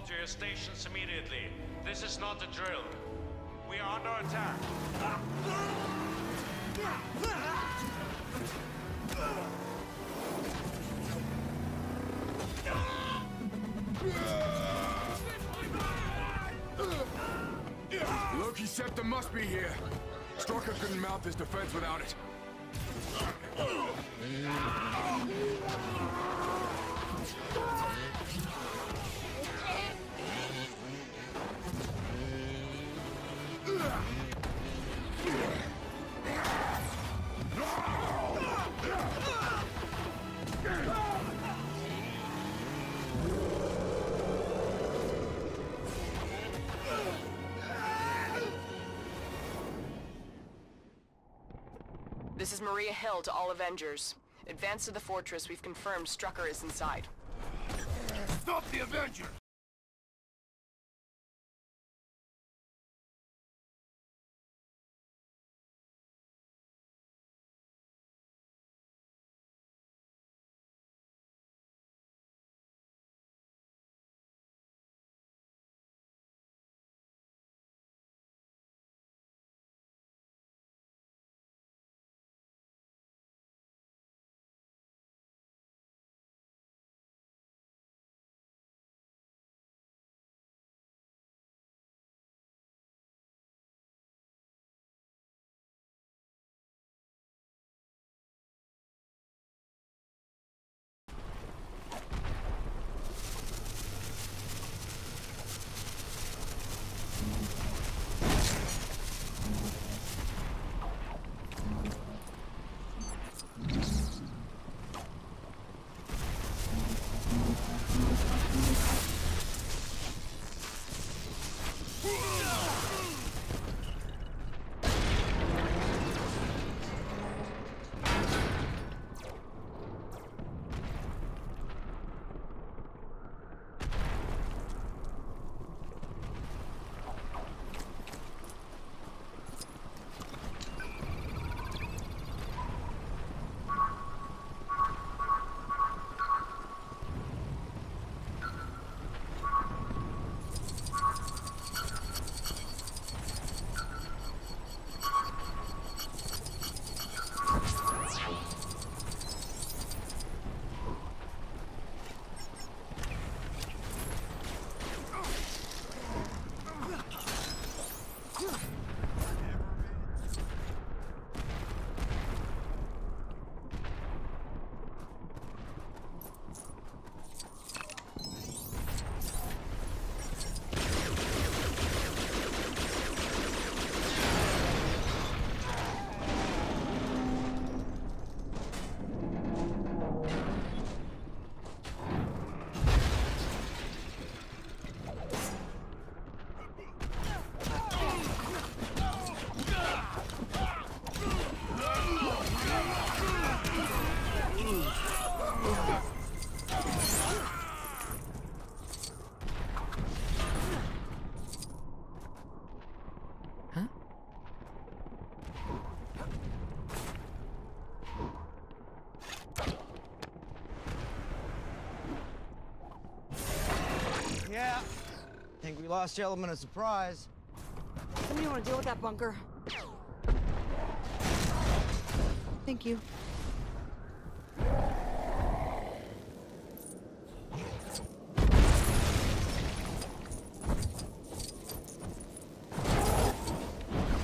fall to your stations immediately. This is not a drill. We are under attack. Loki scepter must be here. Strucker couldn't mount this defense without it. Maria Hill to all Avengers. Advance to the fortress. We've confirmed Strucker is inside. Stop the Avenger! Lost your element of surprise. Somebody want to deal with that bunker? Thank you.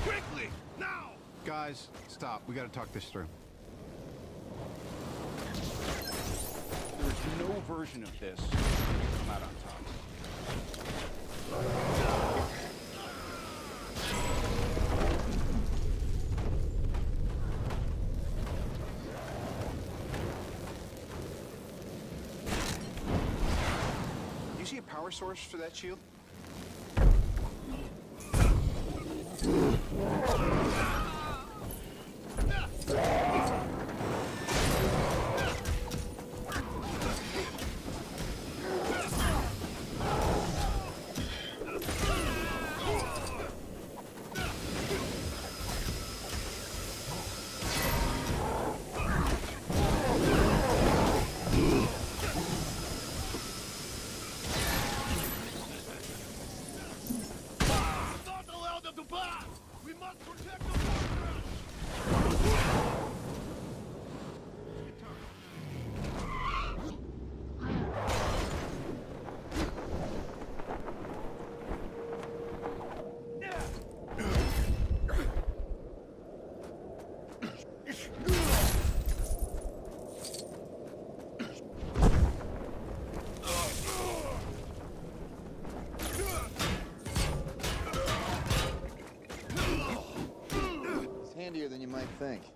Quickly! Now! Guys, stop. We gotta talk this through. There's no version of this that can come out on top. You see a power source for that shield? think.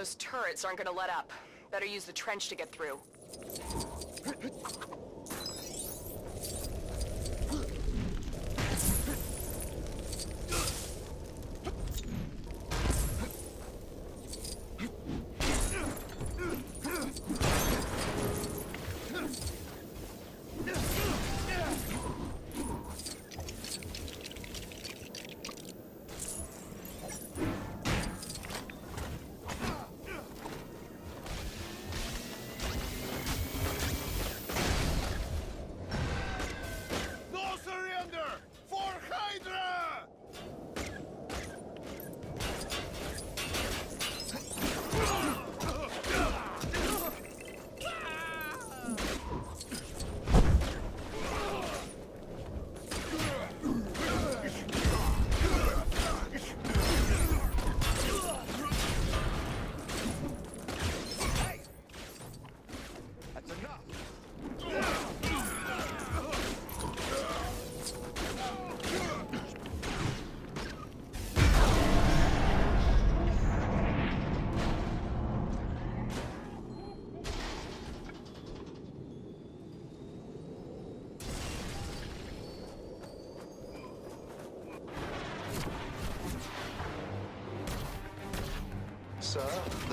Those turrets aren't gonna let up. Better use the trench to get through.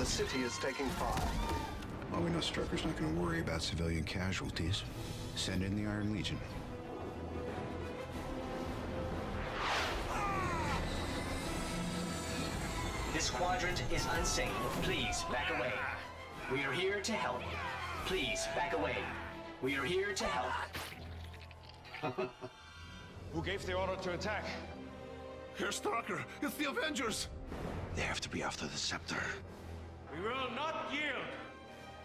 City is taking fire. Well, we know Strucker's not going to worry about civilian casualties. Send in the Iron Legion. This quadrant is unsafe. Please back away. We are here to help. Please back away. We are here to help. Who gave the order to attack? Herr Strucker, it's the Avengers! They have to be after the scepter. We will not yield.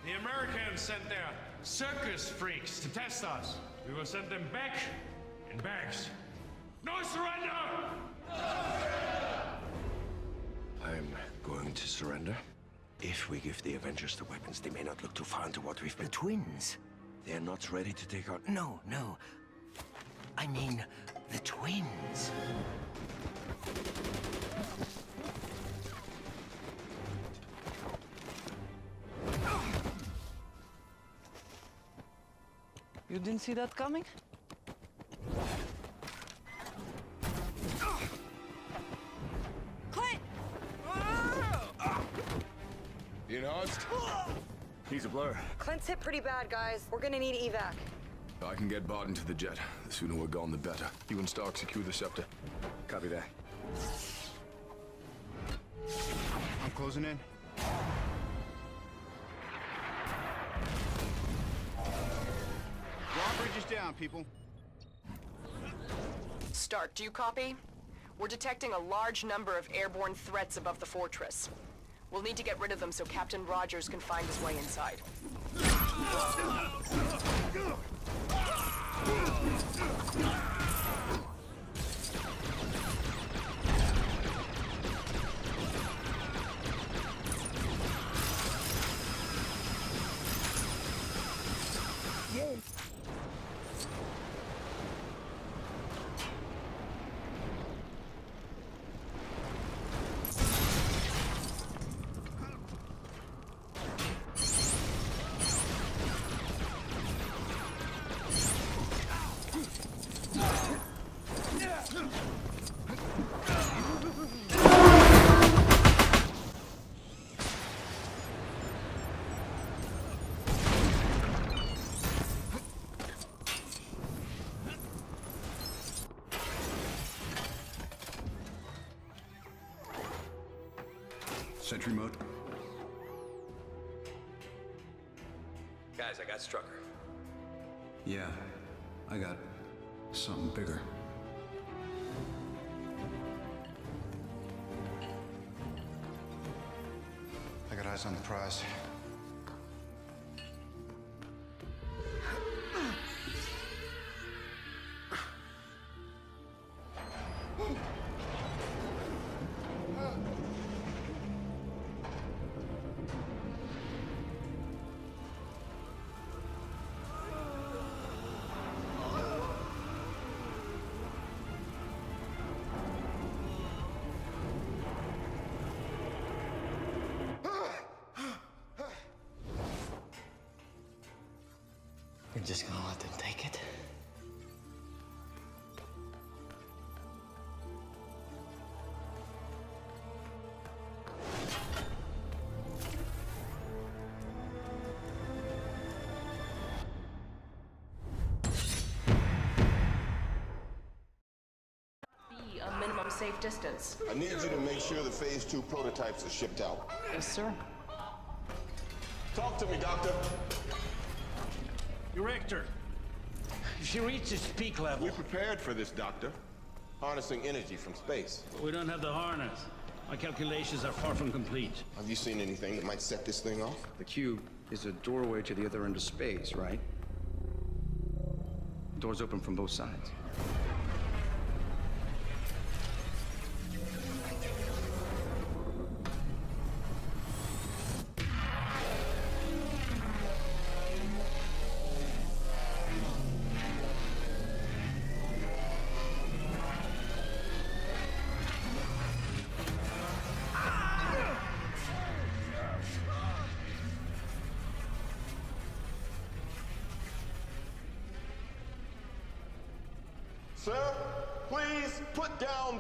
The Americans sent their circus freaks to test us. We will send them back in bags. No surrender! I'm going to surrender. If we give the Avengers the weapons, they may not look too far into what we've been. The twins. They're not ready to take out. No, no. I mean, the twins. You didn't see that coming? Clint! Enhanced? He's a blur. Clint's hit pretty bad, guys. We're gonna need evac. I can get Barton to the jet. The sooner we're gone, the better. You and Stark secure the scepter. Copy that. I'm closing in. Drawbridge is down, people. Stark, do you copy? We're detecting a large number of airborne threats above the fortress. We'll need to get rid of them so Captain Rogers can find his way inside. Guys, I got Strucker. Yeah, I got something bigger. I got eyes on the prize. Minimum safe distance. I need you to make sure the Phase 2 prototypes are shipped out. Yes, sir. Talk to me, Doctor. Director, she reaches peak level. We prepared for this, Doctor. Harnessing energy from space. But We don't have the harness. My calculations are far from complete. Have you seen anything that might set this thing off? The cube is a doorway to the other end of space, right? Doors open from both sides.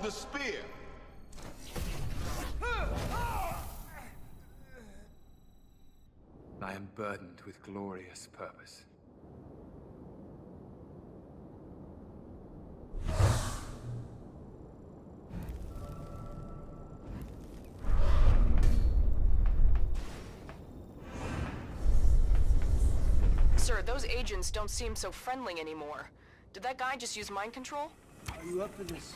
The spear. I am burdened with glorious purpose. Sir, those agents don't seem so friendly anymore. Did that guy just use mind control? Are you up for this?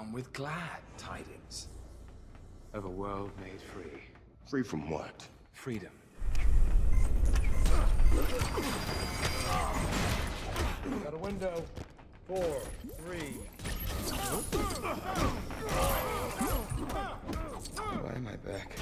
come with glad tidings of a world made free. Free from what? Freedom. Got a window. Four, three. Why am I back?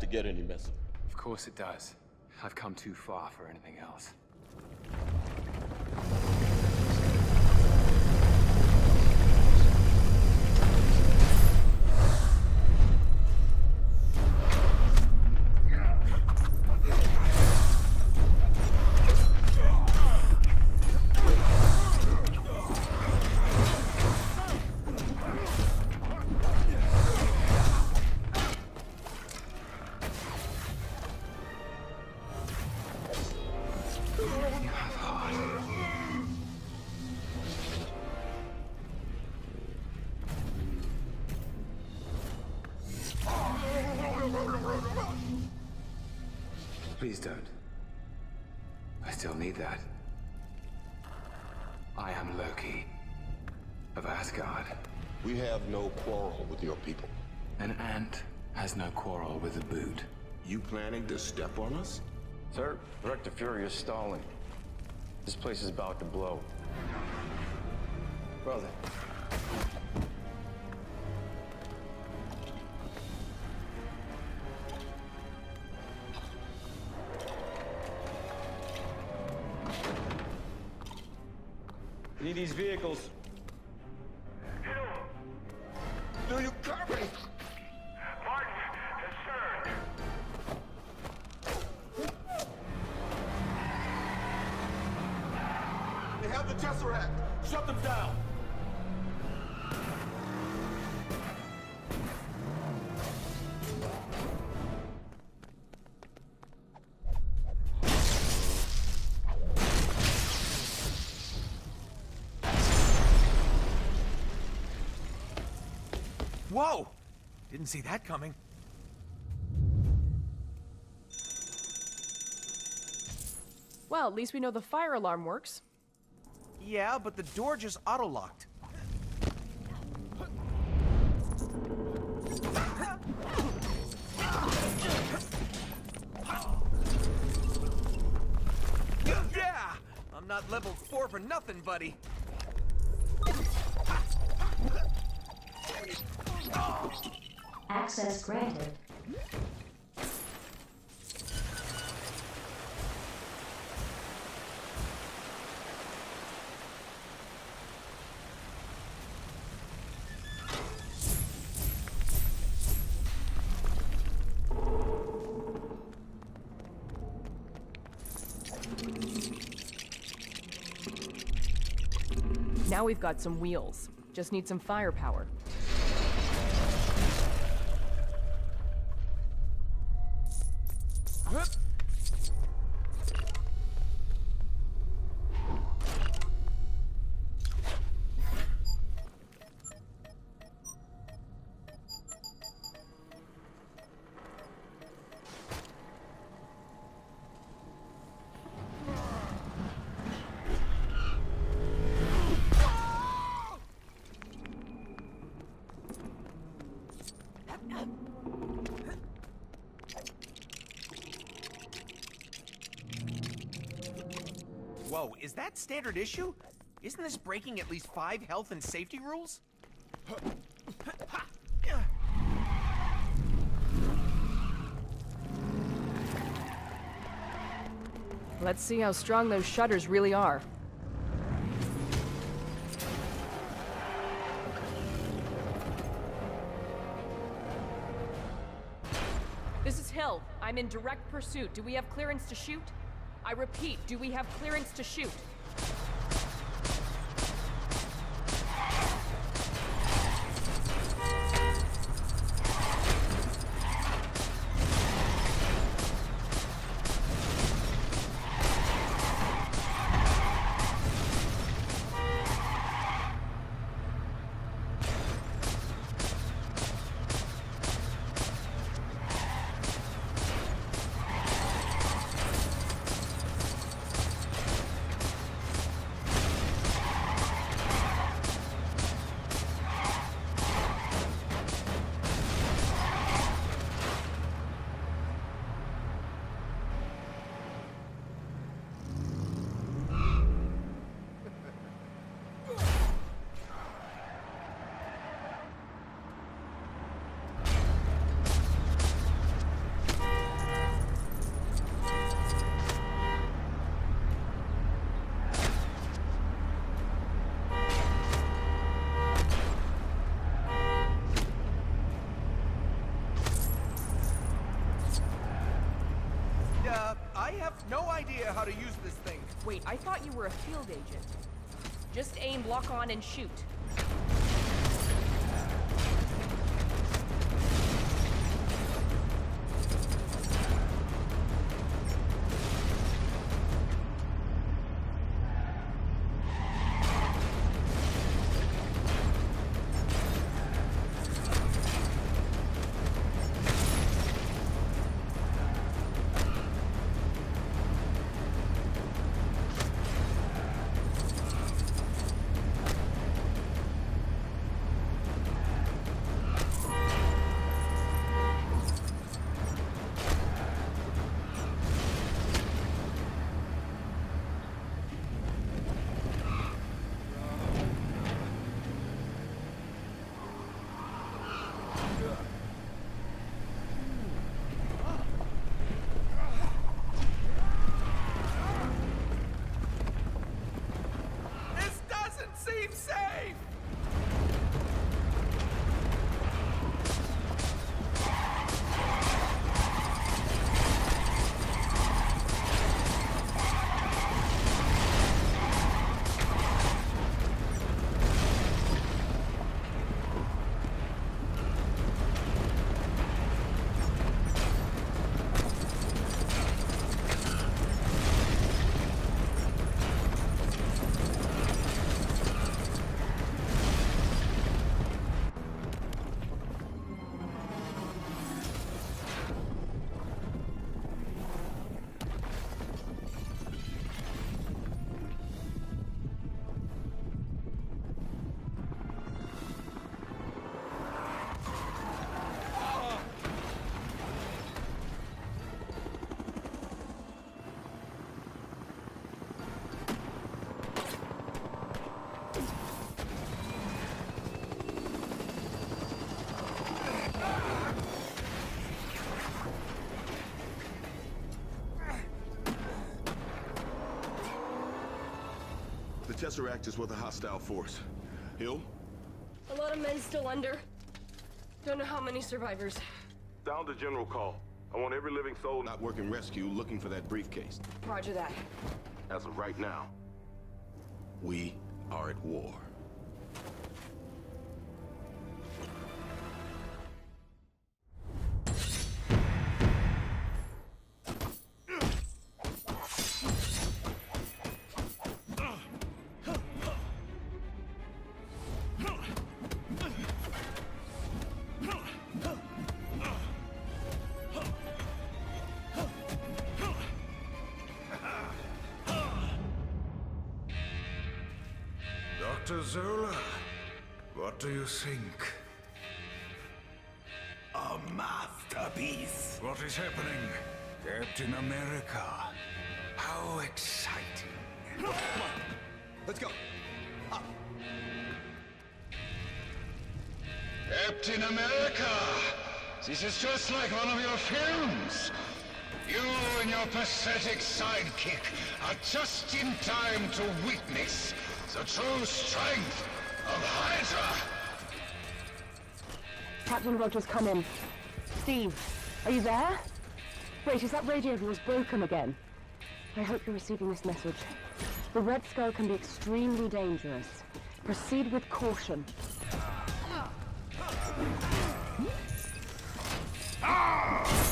To get any messy. Of course it does. I've come too far for anything else. Quarrel with your people. An ant has no quarrel with a boot. You planning to step on us? Sir, Director Fury is stalling. This place is about to blow. Brother. Need these vehicles. Whoa! Didn't see that coming. Well, at least we know the fire alarm works. Yeah, but the door just auto-locked. Yeah! I'm not level 4 for nothing, buddy. Access granted. Now we've got some wheels. Just need some firepower. Standard issue? Isn't this breaking at least five health and safety rules? Let's see how strong those shutters really are. This is Hill. I'm in direct pursuit. Do we have clearance to shoot? I repeat, do we have clearance to shoot? Wait, I thought you were a field agent. Just aim, lock on, and shoot. Tesseract is with a hostile force. Hill? A lot of men still under. Don't know how many survivors. Sound the general call. I want every living soul not working rescue looking for that briefcase. Roger that. As of right now, we are at war. Dr. Zola, what do you think? A masterpiece. What is happening? Captain America. How exciting. Come on, let's go. Up. Captain America! This is just like one of your films. You and your pathetic sidekick are just in time to witness the true strength of Hydra. Captain Rogers, come in. Steve, are you there? Wait, is that radio of yours broken again? I hope you're receiving this message. The Red Skull can be extremely dangerous. Proceed with caution. Let's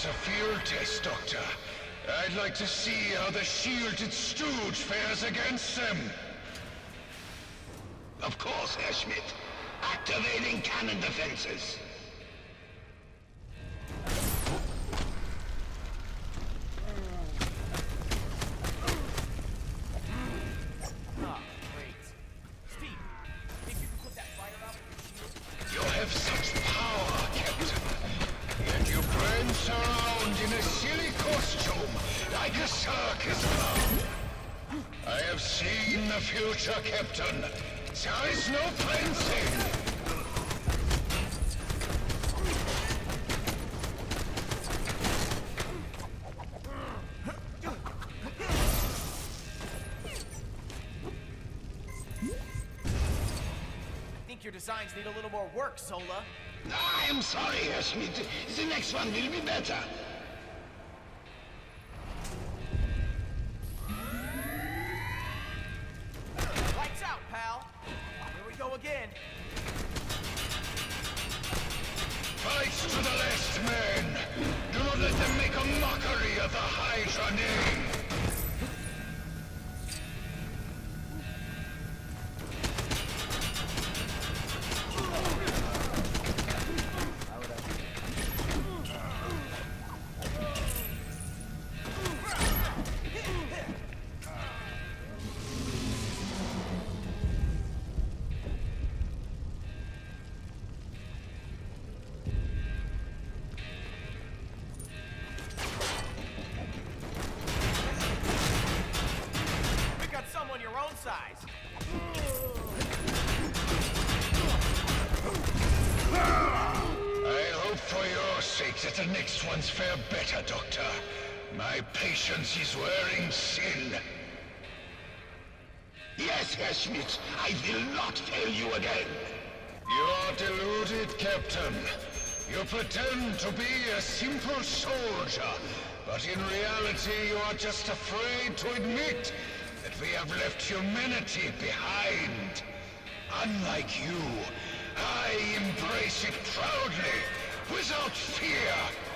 designs a field test, Doctor. I'd like to see how the shielded stooge fares against them. Of course, Herr Schmidt. Activating cannon defenses. Circus clown. I have seen the future, Captain. There is no fencing. I think your designs need a little more work, Zola. I am sorry, Herr The next one will be better. Fare better, Doctor. My patience is wearing thin. Yes, Herr Schmidt, I will not fail you again. You are deluded, Captain. You pretend to be a simple soldier, but in reality you are just afraid to admit that we have left humanity behind. Unlike you, I embrace it proudly, without fear.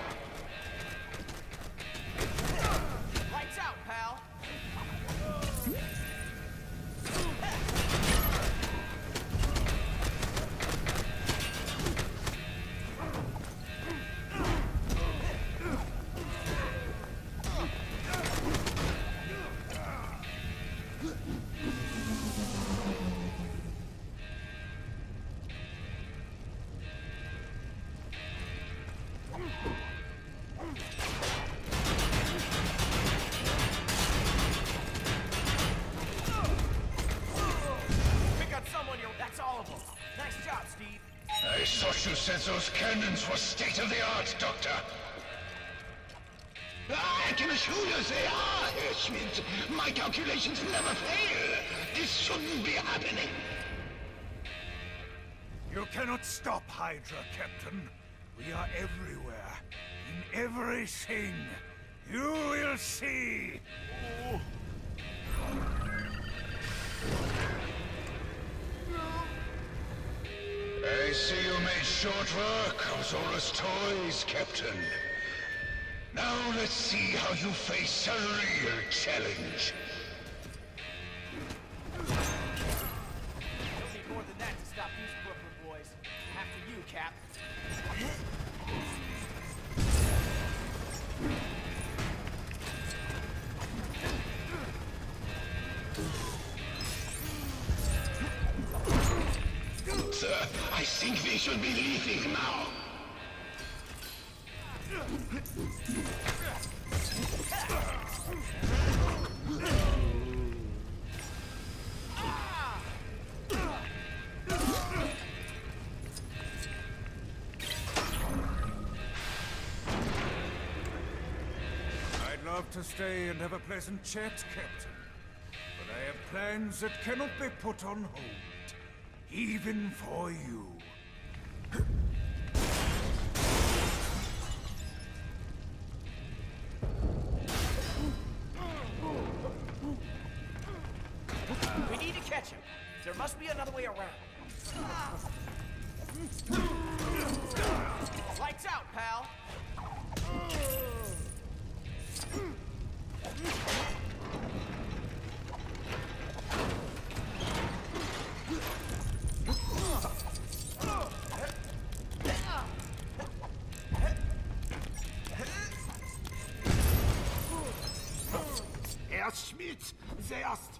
Said those cannons were state-of-the-art, Doctor. I can assure you they are, Herr Schmidt. My calculations never fail. This shouldn't be happening. You cannot stop Hydra, Captain. We are everywhere. In everything. You will see. I see you made short work of Zola's toys, Captain. Now let's see how you face a real challenge. We should be leaving now. I'd love to stay and have a pleasant chat, Captain. But I have plans that cannot be put on hold. Even for you.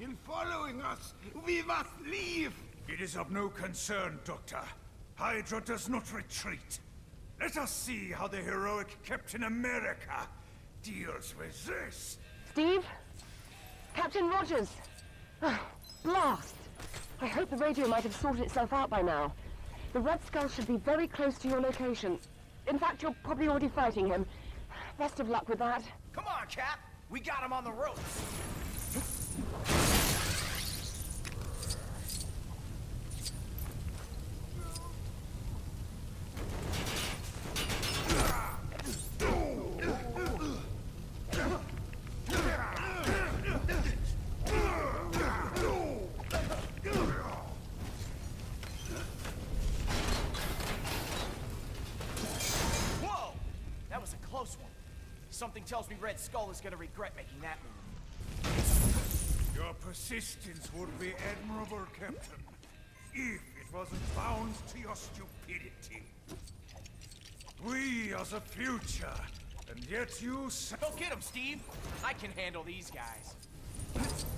Still following us. We must leave. It is of no concern, Doctor. Hydra does not retreat. Let us see how the heroic Captain America deals with this. Steve? Captain Rogers! Ah, Blast! I hope the radio might have sorted itself out by now. The Red Skull should be very close to your location. In fact, you're probably already fighting him. Best of luck with that. Come on, Cap! We got him on the ropes! Whoa! That was a close one. Something tells me Red Skull is gonna regret making that move. Your persistence would be admirable, Captain, if it wasn't bound to your stupidity. We are the future, and yet you. Go get him, Steve! I can handle these guys.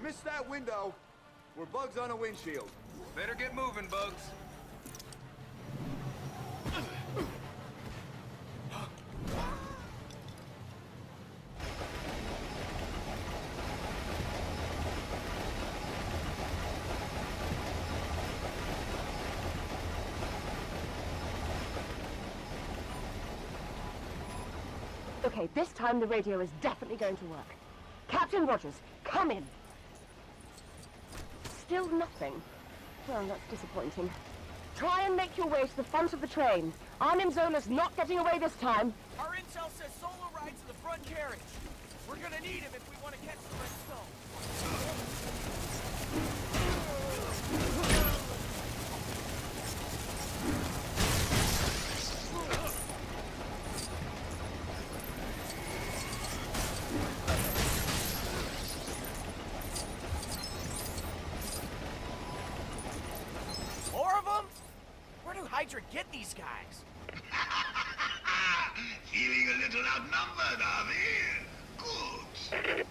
You missed that window. We're bugs on a windshield. Better get moving, Bugs. Okay, this time the radio is definitely going to work. Captain Rogers, come in. Still nothing. Well, that's disappointing. Try and make your way to the front of the train. Arnim Zola's not getting away this time. Our intel says Zola rides in the front carriage. We're gonna need him if we want to catch the Red Skull. More of them? Where do Hydra get these guys? Feeling a little outnumbered, are we? Good.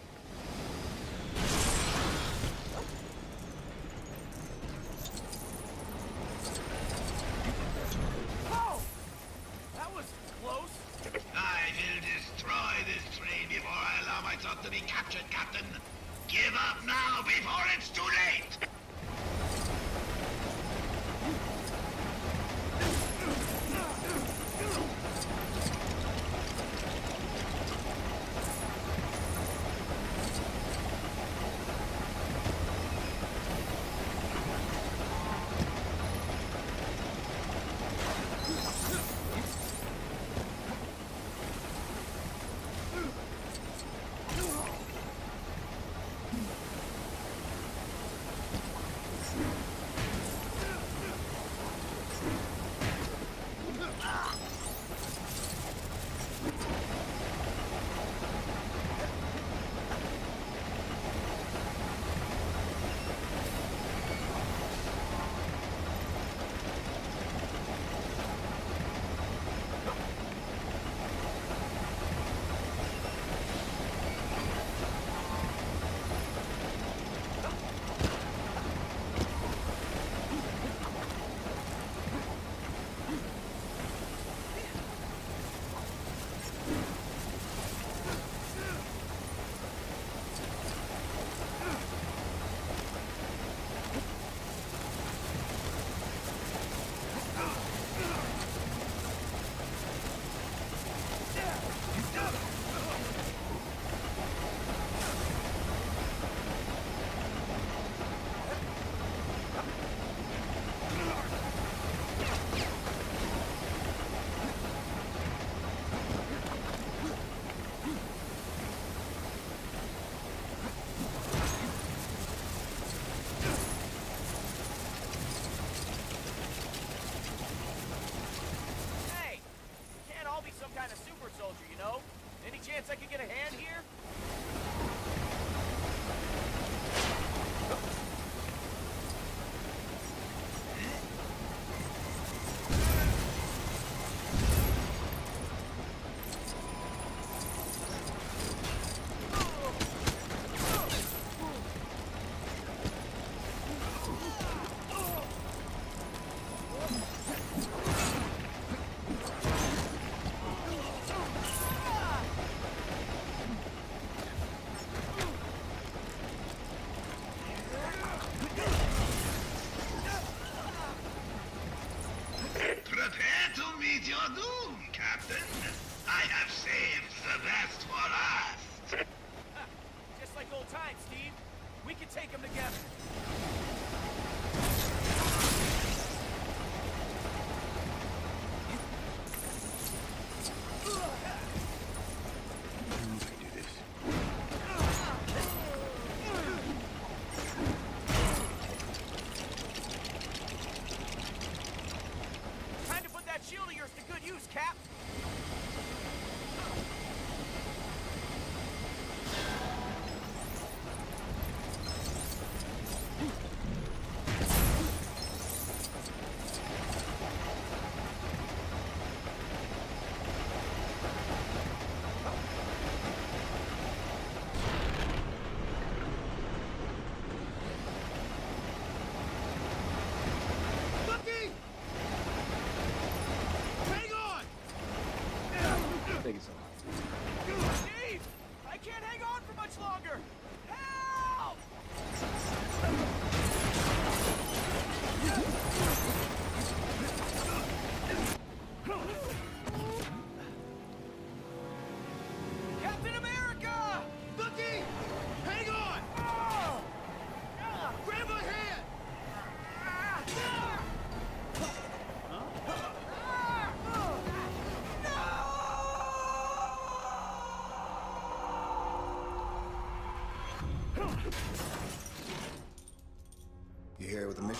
reason.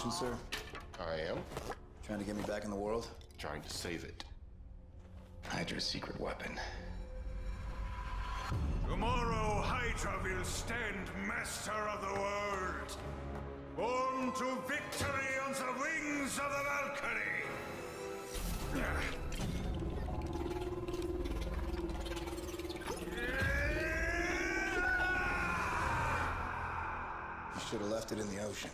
Mission, sir? I am. Trying to get me back in the world? Trying to save it. Hydra's secret weapon. Tomorrow, Hydra will stand master of the world. Born to victory on the wings of the Valkyrie. You should have left it in the ocean.